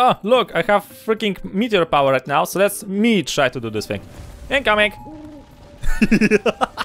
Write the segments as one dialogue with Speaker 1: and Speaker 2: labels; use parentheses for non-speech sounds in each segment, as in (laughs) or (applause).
Speaker 1: oh, look, I have freaking meteor power right now, so let's me try to do this thing. Incoming! (laughs)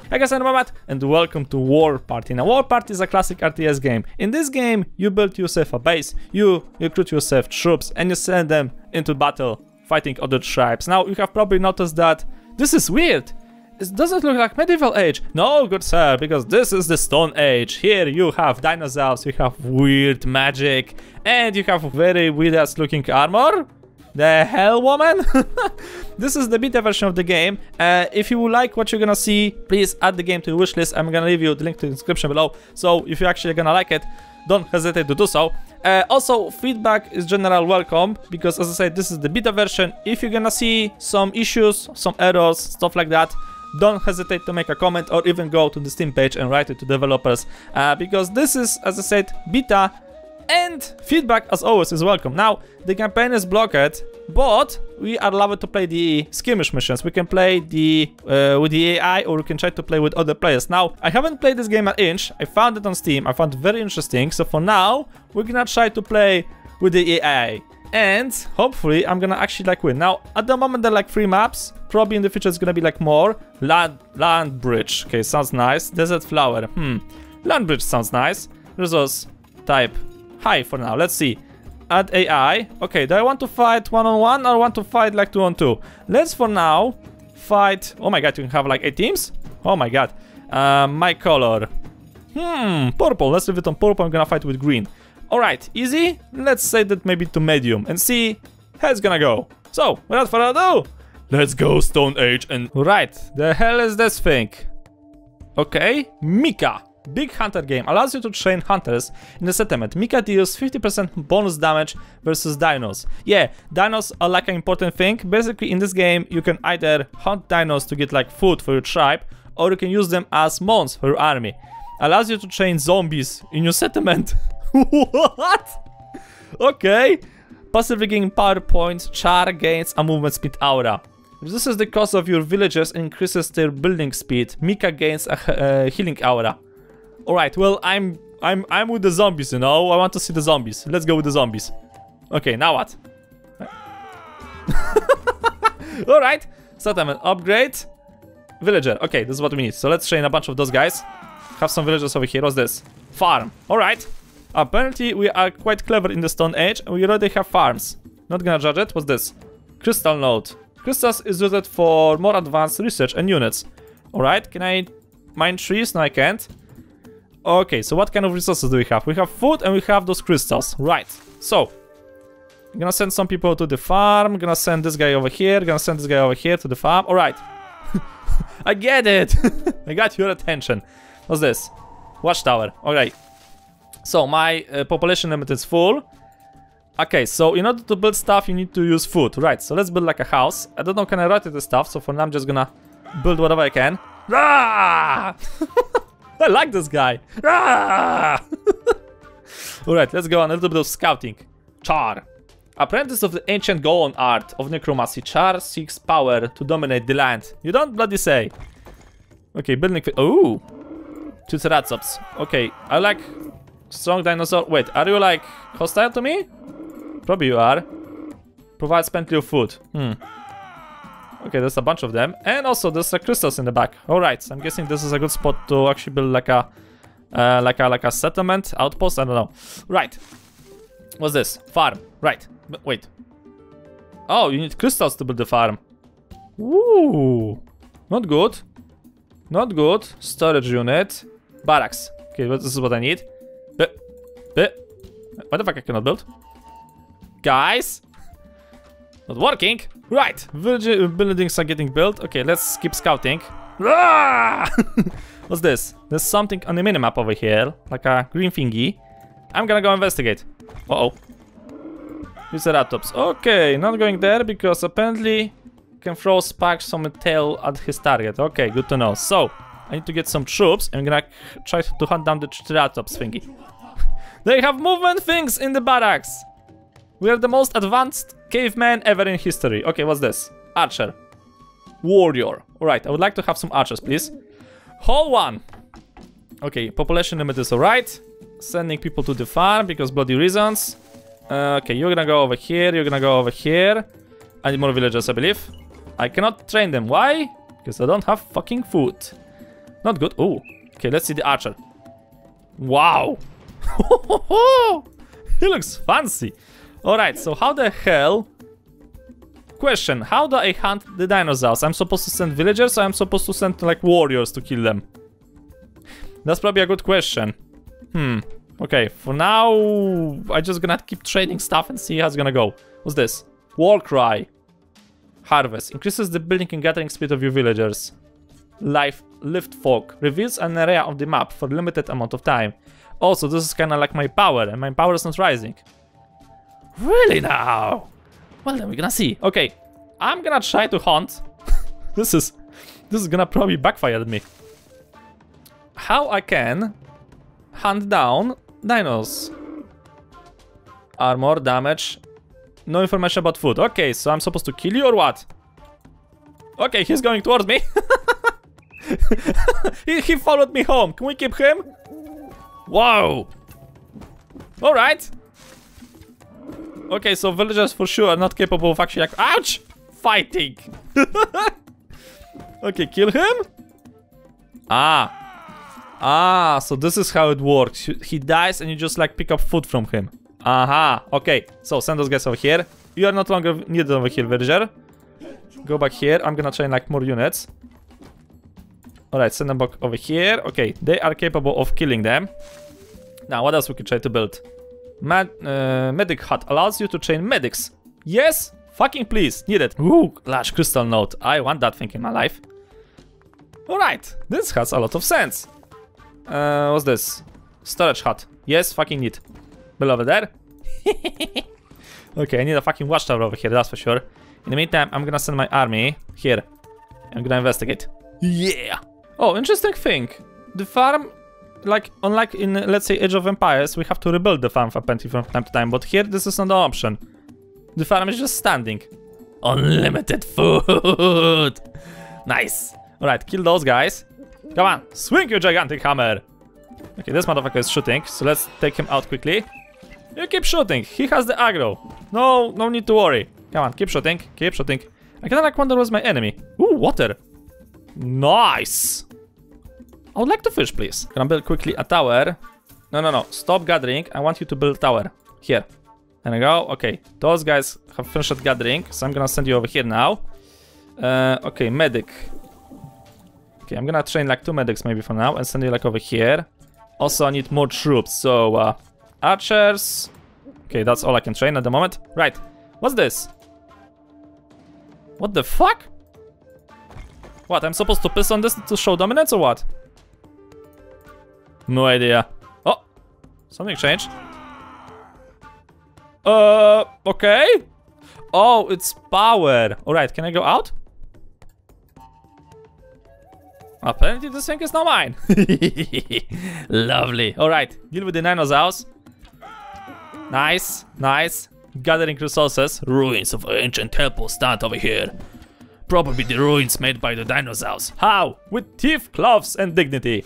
Speaker 1: Hi guys, I'm Mamat, and welcome to War Party. Now, War Party is a classic RTS game. In this game, you build yourself a base, you recruit yourself troops, and you send them into battle, fighting other tribes. Now, you have probably noticed that this is weird. It doesn't look like medieval age. No, good sir, because this is the stone age. Here you have dinosaurs, you have weird magic, and you have very weird ass looking armor. The hell, woman? (laughs) this is the beta version of the game. Uh, if you like what you're gonna see, please add the game to your wishlist. I'm gonna leave you the link to the description below. So if you're actually gonna like it, don't hesitate to do so. Uh, also, feedback is general welcome because as I said, this is the beta version. If you're gonna see some issues, some errors, stuff like that, don't hesitate to make a comment or even go to the Steam page and write it to developers uh, because this is, as I said, beta and feedback as always is welcome. Now, the campaign is blocked, but we are allowed to play the skirmish missions. We can play the uh, with the AI or we can try to play with other players. Now, I haven't played this game an inch. I found it on Steam. I found it very interesting. So for now, we're gonna try to play with the AI. And hopefully I'm gonna actually like win. Now, at the moment there are like three maps. Probably in the future it's gonna be like more. Land, land bridge. Okay, sounds nice. Desert flower. Hmm. Land bridge sounds nice. Resource type high for now. Let's see. Add AI. Okay, do I want to fight one-on-one -on -one or want to fight like two-on-two? 2 Let's for now fight... Oh my god, you can have like eight teams? Oh my god. Uh, my color. Hmm, purple. Let's leave it on purple. I'm gonna fight with green. Alright, easy. Let's say that maybe to medium and see how it's gonna go. So, without further ado, let's go Stone Age and... Right, the hell is this thing? Okay, Mika. Big Hunter game allows you to train hunters in the settlement. Mika deals 50% bonus damage versus dinos. Yeah, dinos are like an important thing. Basically in this game you can either hunt dinos to get like food for your tribe or you can use them as mons for your army. Allows you to train zombies in your settlement. (laughs) what? Okay. Passively gaining power points, char gains a movement speed aura. This is the cost of your villagers increases their building speed. Mika gains a uh, healing aura. Alright, well, I'm I'm I'm with the zombies, you know? I want to see the zombies. Let's go with the zombies. Okay, now what? (laughs) Alright, settlement upgrade. Villager. Okay, this is what we need. So let's train a bunch of those guys. Have some villagers over here. What's this? Farm. Alright. Apparently, we are quite clever in the Stone Age, and we already have farms. Not gonna judge it. What's this? Crystal node. Crystals is used for more advanced research and units. Alright, can I mine trees? No, I can't. Okay, so what kind of resources do we have? We have food and we have those crystals. Right. So, I'm gonna send some people to the farm. I'm gonna send this guy over here. I'm gonna send this guy over here to the farm. Alright. (laughs) I get it. (laughs) I got your attention. What's this? Watchtower. Alright. So, my uh, population limit is full. Okay, so in order to build stuff, you need to use food. Right, so let's build like a house. I don't know, can I rotate the stuff? So for now, I'm just gonna build whatever I can. Ah! (laughs) I like this guy. Ah! (laughs) Alright, let's go on a little bit of scouting. Char. Apprentice of the ancient Goan art of necromancy, Char seeks power to dominate the land. You don't bloody say. Okay, building... Oh! Triceratops. Okay, I like strong dinosaur. Wait, are you like hostile to me? Probably you are. Provides plenty of food. Hmm. Okay, there's a bunch of them. And also there's uh, crystals in the back. Alright, I'm guessing this is a good spot to actually build like a uh, like a like a settlement outpost. I don't know. Right. What's this? Farm. Right. But wait. Oh, you need crystals to build the farm. Ooh. Not good. Not good. Storage unit. Barracks. Okay, this is what I need. But, but, what the fuck I cannot build? Guys, not working. Right, buildings are getting built. Okay, let's keep scouting. Ah! (laughs) What's this? There's something on the minimap over here, like a green thingy. I'm gonna go investigate. Uh-oh. Triceratops. Okay, not going there because apparently can throw sparks from a tail at his target. Okay, good to know. So, I need to get some troops. And I'm gonna try to hunt down the Triceratops thingy. They have movement things in the barracks. We are the most advanced caveman ever in history. Okay, what's this? Archer. Warrior. Alright, I would like to have some archers, please. Hall one. Okay, population limit is alright. Sending people to the farm because bloody reasons. Uh, okay, you're gonna go over here, you're gonna go over here. I need more villagers, I believe. I cannot train them. Why? Because I don't have fucking food. Not good. Oh, okay, let's see the archer. Wow. (laughs) he looks fancy. Alright, so how the hell... Question, how do I hunt the dinosaurs? I'm supposed to send villagers or I'm supposed to send like warriors to kill them? That's probably a good question. Hmm. Okay, for now, I'm just gonna keep trading stuff and see how it's gonna go. What's this? War cry. Harvest. Increases the building and gathering speed of your villagers. Life. Lift fog. Reveals an area of the map for limited amount of time. Also, this is kinda like my power, and my power is not rising. Really now? Well, then we're gonna see. Okay, I'm gonna try to hunt. (laughs) this is... This is gonna probably backfire at me. How I can hunt down dinos. Armor, damage. No information about food. Okay, so I'm supposed to kill you or what? Okay, he's going towards me. (laughs) he, he followed me home. Can we keep him? Wow. Alright. Okay, so villagers for sure are not capable of actually like- Ouch! Fighting! (laughs) okay, kill him? Ah. Ah, so this is how it works. He dies and you just like pick up food from him. Aha, okay. So send those guys over here. You are not longer needed over here, villager. Go back here. I'm gonna train like more units. Alright, send them back over here. Okay, they are capable of killing them. Now, what else we could try to build? Med uh, medic hut allows you to train medics. Yes, fucking please, need it. Ooh, large crystal node. I want that thing in my life. Alright, this has a lot of sense. Uh, what's this? Storage hut. Yes, fucking need. Bill over there. (laughs) okay, I need a fucking watchtower over here, that's for sure. In the meantime, I'm gonna send my army here. I'm gonna investigate. Yeah! Oh, interesting thing. The farm, like, unlike in, let's say, Age of Empires, we have to rebuild the farm apparently from time to time, but here this is not an option. The farm is just standing. Unlimited food! (laughs) nice. Alright, kill those guys. Come on, swing your gigantic hammer! Okay, this motherfucker is shooting, so let's take him out quickly. You keep shooting, he has the aggro. No, no need to worry. Come on, keep shooting, keep shooting. I kinda like wonder where's my enemy. Ooh, water. Nice! I would like to fish, please. Can I build quickly a tower? No, no, no, stop gathering. I want you to build tower. Here. There we go. Okay, those guys have finished gathering, so I'm gonna send you over here now. Uh, okay, medic. Okay, I'm gonna train like two medics maybe for now and send you like over here. Also, I need more troops, so uh, archers. Okay, that's all I can train at the moment. Right, what's this? What the fuck? What, I'm supposed to piss on this to show dominance or what? No idea. Oh, something changed. Uh, okay. Oh, it's power. Alright, can I go out? Apparently this thing is not mine. (laughs) Lovely. Alright, deal with the dinosaurs. Nice, nice. Gathering resources. Ruins of ancient temple stand over here. Probably the ruins made by the dinosaurs. How? With teeth, claws, and dignity.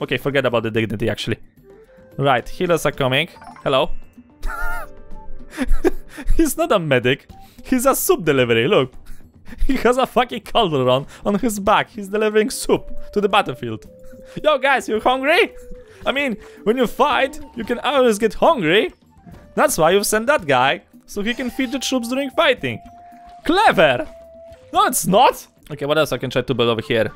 Speaker 1: Okay, forget about the dignity actually. Right, healers are coming. Hello. (laughs) He's not a medic. He's a soup delivery, look. He has a fucking cauldron on his back. He's delivering soup to the battlefield. (laughs) Yo, guys, you hungry? I mean, when you fight, you can always get hungry. That's why you send that guy, so he can feed the troops during fighting. Clever! No, it's not! Okay, what else I can try to build over here?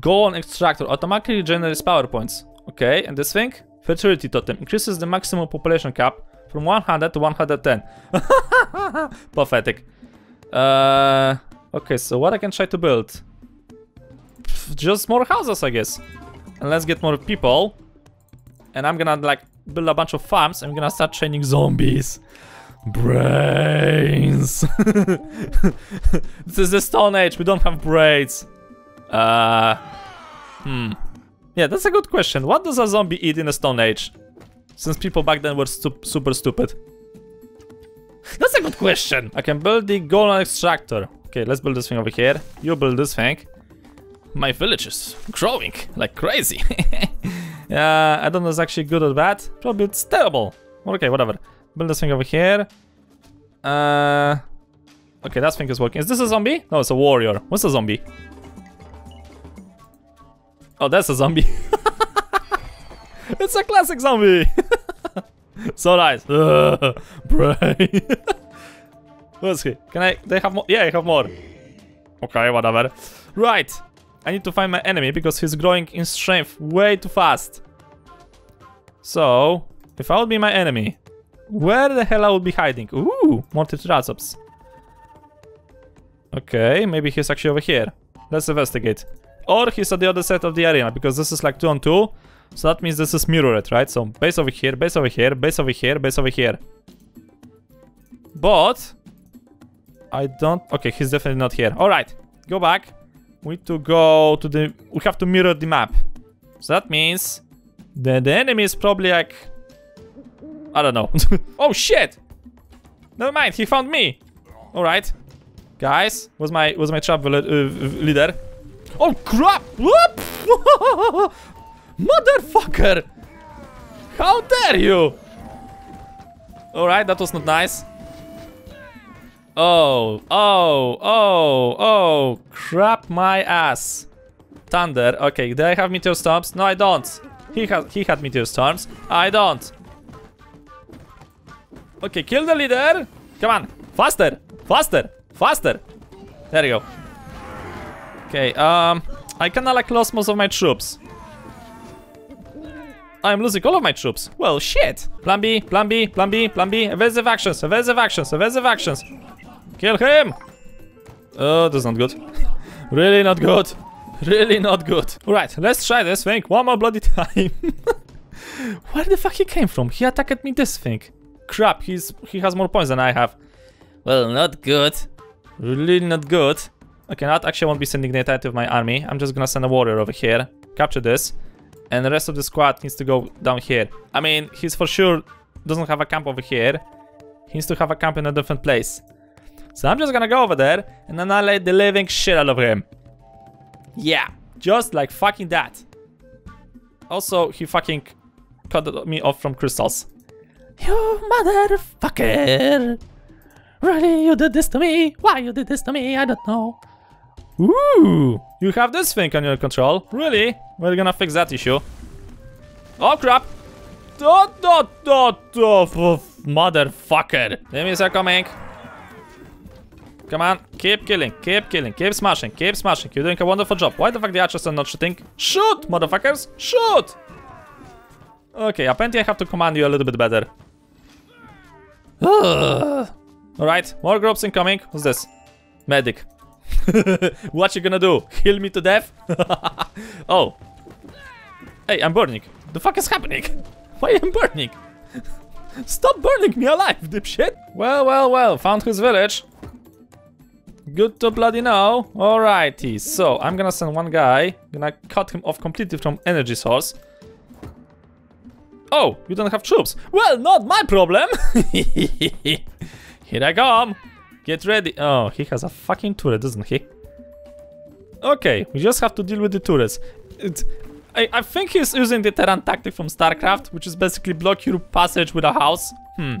Speaker 1: Go on extractor, automatically generates power points. Okay, and this thing? Fertility totem, increases the maximum population cap from 100 to 110. (laughs) Pathetic. Uh, okay, so what I can try to build? Just more houses, I guess. And let's get more people. And I'm gonna like build a bunch of farms. I'm gonna start training zombies. Brains. (laughs) this is the Stone Age. We don't have brains. Uh, hmm. Yeah, that's a good question. What does a zombie eat in the Stone Age? Since people back then were stu super stupid. That's a good question. I can build the golden extractor. Okay, let's build this thing over here. You build this thing. My village is growing like crazy. (laughs) yeah, I don't know if it's actually good or bad. Probably it's terrible. Okay, whatever. Build this thing over here. Uh, okay, that thing is working. Is this a zombie? No, it's a warrior. What's a zombie? Oh, that's a zombie. (laughs) it's a classic zombie. (laughs) so nice. (laughs) Brain. Where's he? Can I? They have more. Yeah, I have more. Okay, whatever. Right. I need to find my enemy because he's growing in strength way too fast. So, if I would be my enemy, where the hell I would be hiding? Ooh, more Triceratops. Okay, maybe he's actually over here. Let's investigate. Or he's at the other side of the arena, because this is like 2 on 2. So that means this is mirrored, right? So base over here, base over here, base over here, base over here. But... I don't... Okay, he's definitely not here. Alright, go back. We need to go to the... We have to mirror the map. So that means... That the enemy is probably like... I don't know. (laughs) oh shit! Never mind, he found me. Alright. Guys, was my was my trap uh, leader? Oh crap! Whoop! (laughs) Motherfucker! How dare you! Alright, that was not nice. Oh, oh, oh, oh, crap my ass. Thunder, okay, do I have meteor storms? No, I don't. He has he had meteor storms. I don't. Okay, kill the leader. Come on, faster, faster, faster. There you go. Okay, um, I kinda like lost most of my troops. I'm losing all of my troops. Well, shit. Plan B, plan B, plan B, plan B. Evasive actions, evasive actions, evasive actions. Kill him! Oh, that's not good. (laughs) really not good. Really not good. Alright, let's try this thing one more bloody (laughs) time. Where the fuck he came from? He attacked me this thing. Crap, he's he has more points than I have. Well, not good. Really not good. Okay, not actually I won't be sending the entirety of my army. I'm just gonna send a warrior over here. Capture this. And the rest of the squad needs to go down here. I mean, he's for sure doesn't have a camp over here. He needs to have a camp in a different place. So I'm just gonna go over there and annihilate the living shit out of him. Yeah, just like fucking that. Also, he fucking cut me off from crystals. You motherfucker! Really, you did this to me? Why you did this to me? I don't know. Ooh, you have this thing on your control. Really? We're gonna fix that issue. Oh crap! Dot dot dot motherfucker! Enemies are coming. Come on, keep killing, keep killing, keep smashing, keep smashing. You're doing a wonderful job. Why the fuck the archers are not shooting? Shoot, motherfuckers! Shoot! Okay, apparently I have to command you a little bit better. Alright, more groups incoming. Who's this? Medic. (laughs) what you gonna do? Kill me to death? (laughs) oh. Hey, I'm burning. The fuck is happening? (laughs) Why am I burning? Stop burning me alive, dipshit! Well, well, well, found his village. Good to bloody know. Alrighty, so I'm gonna send one guy. Gonna cut him off completely from energy source. Oh, you don't have troops. Well, not my problem. (laughs) Here I come. Get ready. Oh, he has a fucking turret, doesn't he? Okay, we just have to deal with the turrets. It, I, I think he's using the Terran tactic from StarCraft, which is basically block your passage with a house. Hmm.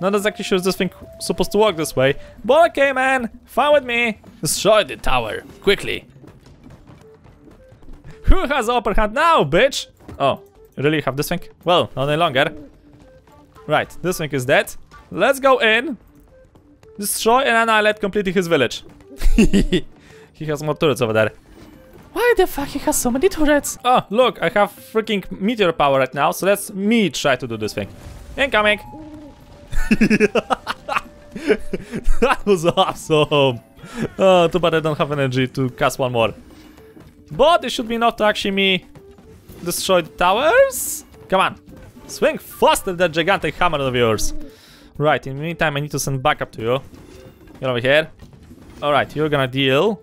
Speaker 1: Not exactly sure this thing supposed to work this way. But okay, man. Fine with me. Destroy the tower. Quickly. Who has upper hand now, bitch? Oh, really have this thing? Well, not any longer. Right, this thing is dead. Let's go in. Destroy and annihilate completely his village. (laughs) he has more turrets over there. Why the fuck he has so many turrets? Oh, look, I have freaking meteor power right now, so let's me try to do this thing. Incoming! (laughs) that was awesome. Oh, too bad I don't have energy to cast one more. But it should be enough to actually me destroy the towers. Come on. Swing faster that gigantic hammer of yours. Right, in the meantime I need to send backup to you. Get over here. Alright, you're gonna deal.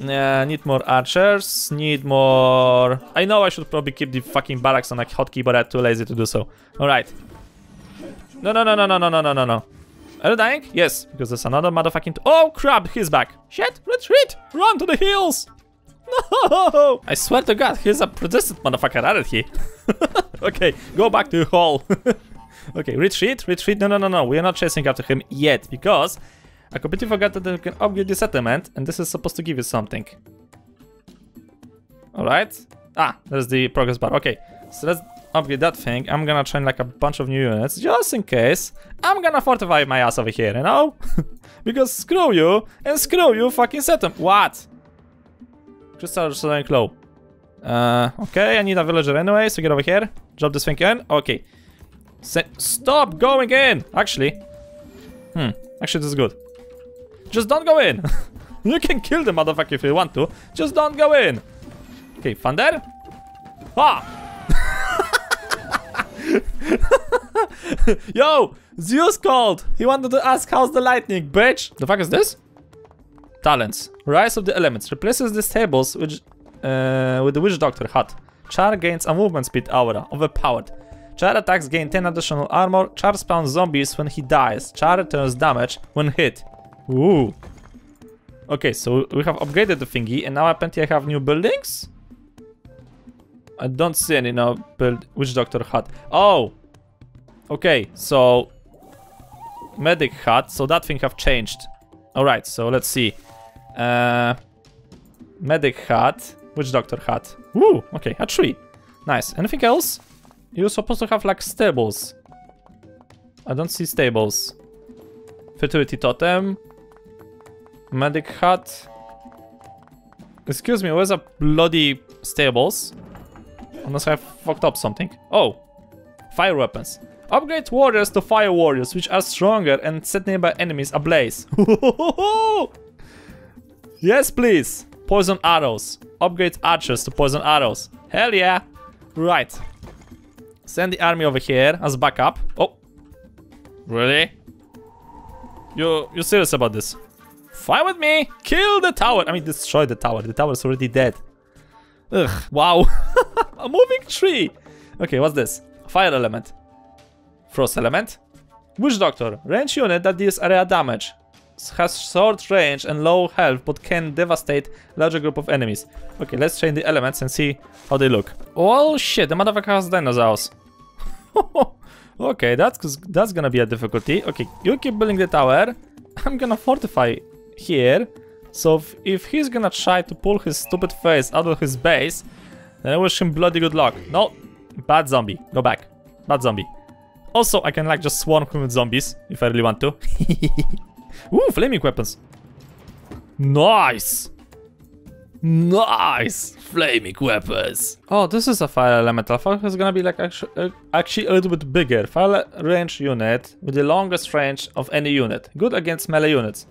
Speaker 1: Uh, need more archers, need more... I know I should probably keep the fucking barracks on a hotkey, but I'm too lazy to do so. Alright, no, no, no, no, no, no, no, no, no. Are you dying? Yes, because there's another motherfucking... Oh, crap, he's back. Shit, retreat! Run to the hills! No! I swear to God, he's a persistent motherfucker, aren't he? (laughs) okay, go back to your hall. (laughs) okay, retreat, retreat. No, no, no, no. We are not chasing after him yet because I completely forgot that you can upgrade the settlement and this is supposed to give you something. Alright. Ah, there's the progress bar. Okay, so let's upgrade that thing. I'm gonna train like a bunch of new units just in case. I'm gonna fortify my ass over here, you know? (laughs) because screw you and screw you fucking settlement. What? Crystal restoring low. Uh, okay, I need a villager anyway, so get over here. Drop this thing in. Okay. Se stop going in! Actually. Hmm, actually this is good. Just don't go in! (laughs) you can kill the motherfucker if you want to. Just don't go in! Okay, Thunder. Ah! (laughs) Yo! Zeus called! He wanted to ask how's the lightning, bitch! The fuck is this? Talents. Rise of the Elements. Replaces the stables which, uh, with the Witch Doctor hat. Char gains a movement speed aura. Overpowered. Char attacks gain 10 additional armor. Char spawns zombies when he dies. Char returns damage when hit. Ooh. Okay, so we have upgraded the thingy and now apparently I have new buildings? I don't see any now build Witch Doctor hat. Oh! Okay, so medic hat, so that thing have changed. Alright, so let's see. Uh, medic hat, Witch Doctor hat. Woo, okay, a tree. Nice. Anything else? You're supposed to have like stables. I don't see stables. Fertility totem. Medic hat. Excuse me, where's a bloody stables? Unless I fucked up something. Oh, fire weapons. Upgrade warriors to fire warriors, which are stronger and set nearby enemies ablaze. (laughs) yes, please. Poison arrows. Upgrade archers to poison arrows. Hell yeah. Right. Send the army over here as backup. Oh. Really? You you serious about this? Fine with me. Kill the tower. I mean, destroy the tower. The tower is already dead. Ugh. Wow. (laughs) A moving tree. Okay, what's this? Fire element. Frost element. Witch Doctor. Range unit that deals area damage. Has short range and low health, but can devastate larger group of enemies. Okay, let's change the elements and see how they look. Oh shit, the motherfucker has dinosaurs. (laughs) okay, that's that's gonna be a difficulty. Okay, you keep building the tower. I'm gonna fortify here. So if, if he's gonna try to pull his stupid face out of his base, then I wish him bloody good luck. No, bad zombie. Go back. Bad zombie. Also, I can like just swarm him with zombies if I really want to. (laughs) Ooh, flaming weapons. Nice. Nice! Flaming weapons! Oh, this is a fire elemental. I thought it was gonna be like actually, uh, actually a little bit bigger. Fire range unit with the longest range of any unit. Good against melee units.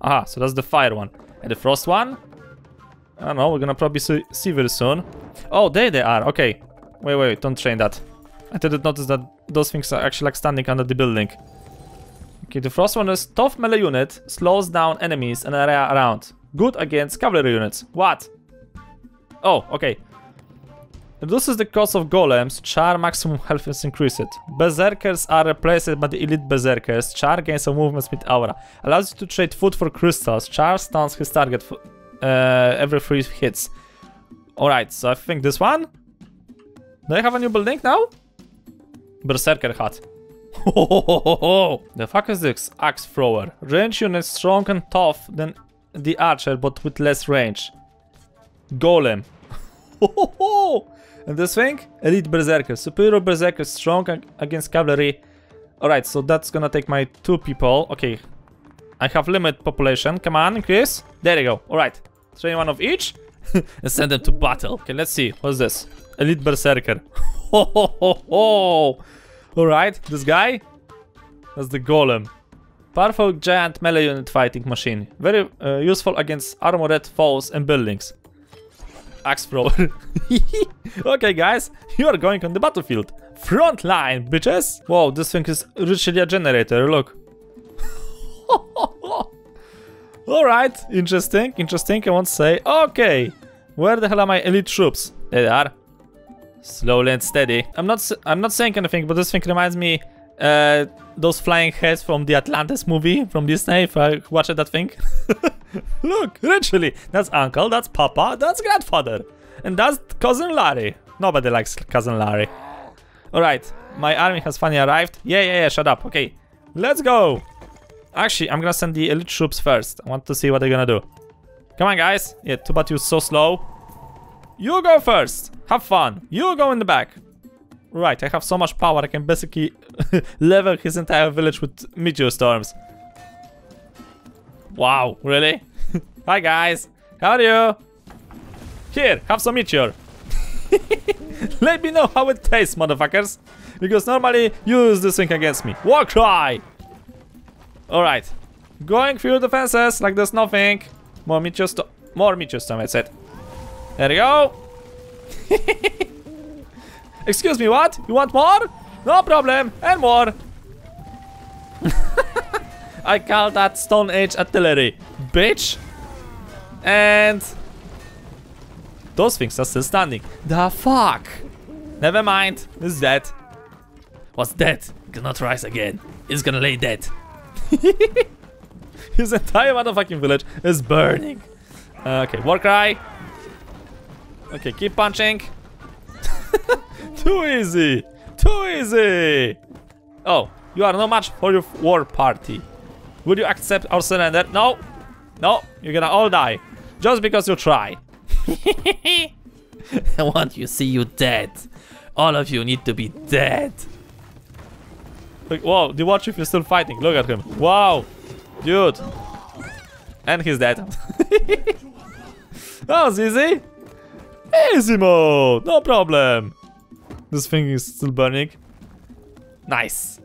Speaker 1: Aha, so that's the fire one. And the frost one? I don't know, we're gonna probably see, see very soon. Oh, there they are, okay. Wait, wait, don't train that. I didn't notice that those things are actually like standing under the building. Okay, the first one is tough melee unit, slows down enemies and area around. Good against cavalry units. What? Oh, okay. Reduces the cost of golems, char maximum (laughs) health is increased. Berserkers are replaced by the elite berserkers, char gains a movement speed aura. Allows you to trade food for crystals, char stuns his target uh, every 3 hits. Alright, so I think this one? Do I have a new building now? Berserker hat. The fuck is this axe thrower? Range unit strong and tough than the archer, but with less range. Golem. and this thing? Elite Berserker. Superior Berserker, strong against cavalry. Alright, so that's gonna take my two people. Okay. I have limit population. Come on, increase. There you go. Alright. Train one of each. (laughs) and send them to battle. Okay, let's see. What's this? Elite Berserker. (laughs) Alright, this guy? That's the Golem. Powerful giant melee unit fighting machine. Very uh, useful against armored foes and buildings. Axe thrower. (laughs) okay guys, you are going on the battlefield. Front line, bitches! Wow, this thing is richly a generator, look. (laughs) Alright, interesting, interesting, I won't say. Okay, where the hell are my elite troops? There they are. Slowly and steady. I'm not I'm not saying anything, but this thing reminds me uh, those flying heads from the Atlantis movie from Disney, if I watched that thing. (laughs) Look, literally, that's uncle, that's papa, that's grandfather, and that's cousin Larry. Nobody likes cousin Larry. Alright, my army has finally arrived. Yeah, yeah, yeah, shut up. Okay, let's go. Actually, I'm gonna send the elite troops first. I want to see what they're gonna do. Come on, guys. Yeah, too bad you're so slow. You go first. Have fun. You go in the back. Right, I have so much power, I can basically (laughs) level his entire village with meteor storms. Wow, really? (laughs) Hi, guys. How are you? Here, have some meteor. (laughs) Let me know how it tastes, motherfuckers. Because normally you use this thing against me. War cry! Alright. Going through the fences like there's nothing. More meteor storm. More meteor storm, I said. There you go. (laughs) Excuse me, what? You want more? No problem. And more. (laughs) I call that Stone Age artillery. Bitch. And those things are still standing. The fuck? Never mind. It's dead. What's dead? Cannot rise again. It's gonna lay dead. (laughs) His entire motherfucking village is burning. Uh, okay, war cry. Okay, keep punching. (laughs) Too easy. Too easy. Oh, you are no match for your war party. Would you accept our surrender? No. No, you're gonna all die. Just because you try. (laughs) I want you see you dead. All of you need to be dead. Like, whoa, the watch if you're still fighting. Look at him. Wow. Dude. And he's dead. (laughs) that was easy. Easy mode. No problem. This thing is still burning. Nice.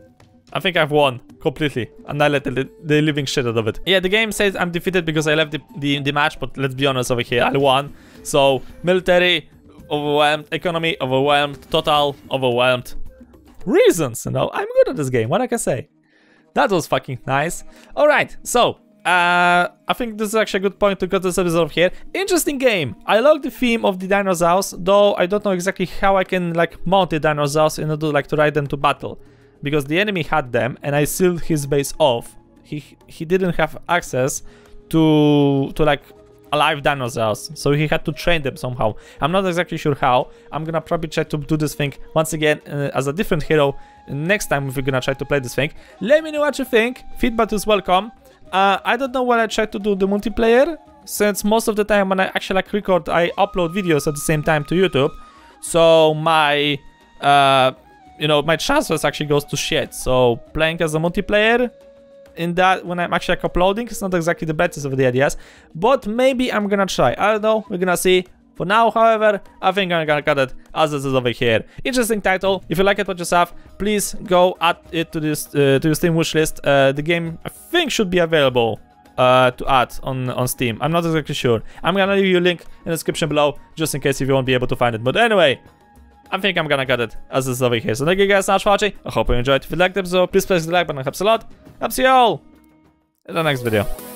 Speaker 1: I think I've won completely. Annihilated the, the living shit out of it. Yeah, the game says I'm defeated because I left the, the, the match, but let's be honest over here, I won. So, military, overwhelmed, economy, overwhelmed, total, overwhelmed. Reasons, you know, I'm good at this game, what I can say. That was fucking nice. Alright, so, uh, I think this is actually a good point to cut this episode here. Interesting game. I like the theme of the dinosaurs, though I don't know exactly how I can like mount the dinosaurs in order like to ride them to battle. Because the enemy had them and I sealed his base off. He he didn't have access to to like alive dinosaurs, so he had to train them somehow. I'm not exactly sure how. I'm gonna probably try to do this thing once again uh, as a different hero next time if we're gonna try to play this thing. Let me know what you think. Feedback is welcome. Uh, I don't know when I try to do the multiplayer, since most of the time when I actually like record, I upload videos at the same time to YouTube. So my, uh, you know, my chances actually goes to shit. So playing as a multiplayer, in that when I'm actually like uploading, it's not exactly the best of the ideas. But maybe I'm gonna try. I don't know. We're gonna see. For now, however, I think I'm gonna cut it as this is over here. Interesting title. If you like it what you have, please go add it to this uh, to your Steam wishlist. Uh, the game think should be available uh, to add on on Steam. I'm not exactly sure. I'm gonna leave you a link in the description below just in case if you won't be able to find it. But anyway, I think I'm gonna cut it as this is over here. So thank you guys so much for watching. I hope you enjoyed. If you liked the episode, please press the like button. It helps a lot. I'll see you all in the next video.